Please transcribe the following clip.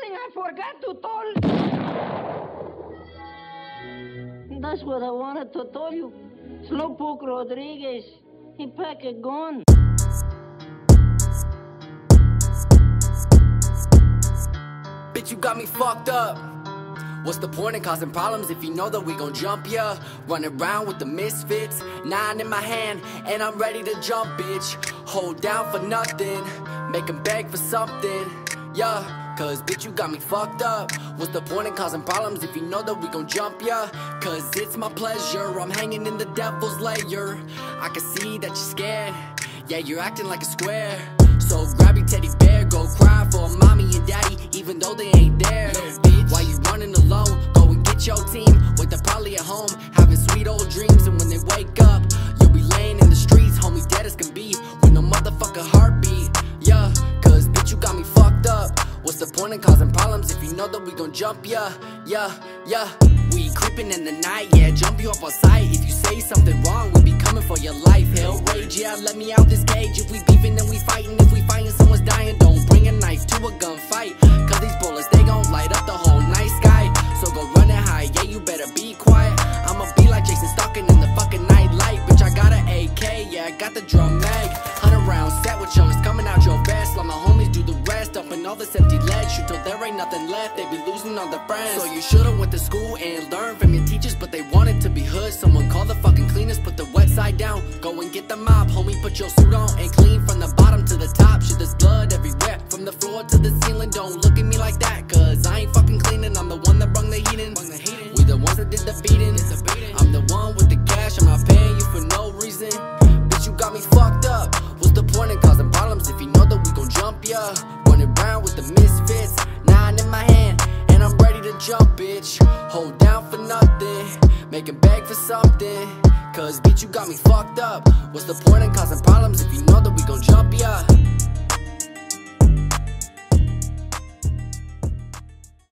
something I forgot to tell. That's what I wanted to tell you. Slowpoke Rodriguez, he pack a gun. Bitch, you got me fucked up. What's the point in causing problems if you know that we gon' jump ya? Running around with the misfits, nine in my hand, and I'm ready to jump, bitch. Hold down for nothing, make 'em beg for something, yeah. Cause bitch, you got me fucked up. What's the point in causing problems if you know that we gon' jump ya? Cause it's my pleasure, I'm hanging in the devil's lair. I can see that you're scared, yeah, you're acting like a square. So grab your teddy bear, go cry for mommy and daddy, even though they ain't there. Why you running alone? Go and get your team. Wait, they're probably at home, having sweet old dreams. And when they wake up, in causing problems if you know that we gon' jump ya? Yeah, yeah. We creeping in the night, yeah, jump you up on sight. If you say something wrong, we be coming for your life. Hell rage, yeah, let me out this cage. If we beefing, then we fighting. If we fighting, someone's dying. Don't bring a knife to a gunfight. Cause these bullets, they gon' light up the whole night sky. So go running high, yeah, you better be quiet. I'ma be like Jason stalking in the fucking night light. Bitch, I got an AK, yeah, I got the drum all this empty lead. Shoot till there ain't nothing left. They be losing all their friends. So you should've went to school and learned from your teachers, but they wanted to be hood. Someone call the fucking cleaners, put the wet side down. Go and get the mop, homie, put your suit on and clean from the bottom to the top. Shit, there's blood everywhere. From the floor to the ceiling, don't look at me like that, cause I ain't fucking cleaning. I'm Jump, bitch. Hold down for nothing, make 'em beg for something. Cause bitch, you got me fucked up. What's the point in causing problems if you know that we gon' jump ya?